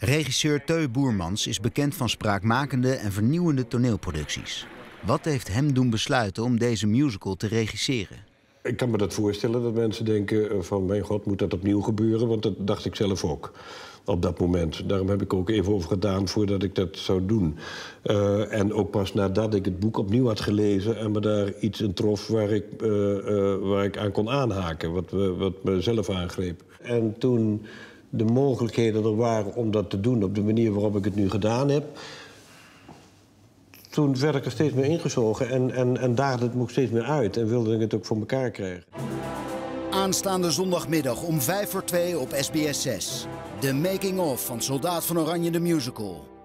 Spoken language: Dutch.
Regisseur Teu Boermans is bekend van spraakmakende en vernieuwende toneelproducties. Wat heeft hem doen besluiten om deze musical te regisseren? Ik kan me dat voorstellen dat mensen denken van... mijn god, moet dat opnieuw gebeuren? Want dat dacht ik zelf ook op dat moment. Daarom heb ik ook even over gedaan voordat ik dat zou doen. Uh, en ook pas nadat ik het boek opnieuw had gelezen... en me daar iets in trof waar ik, uh, waar ik aan kon aanhaken. Wat, wat me zelf aangreep. En toen de mogelijkheden er waren om dat te doen... op de manier waarop ik het nu gedaan heb... toen werd ik er steeds meer ingezogen en, en, en daagde het me steeds meer uit... en wilde ik het ook voor elkaar krijgen. Aanstaande zondagmiddag om 5 voor 2 op SBS 6. De making-of van Soldaat van Oranje de Musical.